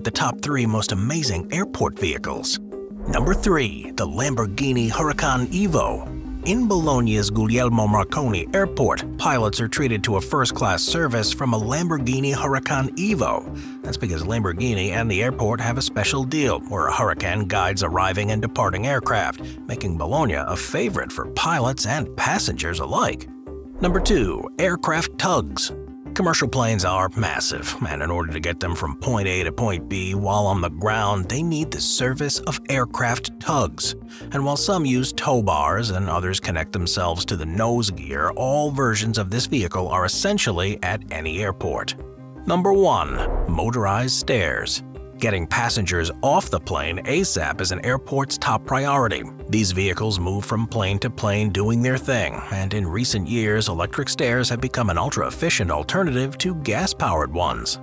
at the top three most amazing airport vehicles. Number 3. The Lamborghini Huracan Evo. In Bologna's Guglielmo Marconi Airport, pilots are treated to a first-class service from a Lamborghini Huracan Evo. That's because Lamborghini and the airport have a special deal where a Huracan guides arriving and departing aircraft, making Bologna a favorite for pilots and passengers alike. Number 2. Aircraft Tugs Commercial planes are massive, and in order to get them from point A to point B while on the ground, they need the service of aircraft tugs. And while some use tow bars and others connect themselves to the nose gear, all versions of this vehicle are essentially at any airport. Number 1. Motorized Stairs Getting passengers off the plane ASAP is an airport's top priority. These vehicles move from plane to plane doing their thing, and in recent years, electric stairs have become an ultra-efficient alternative to gas-powered ones.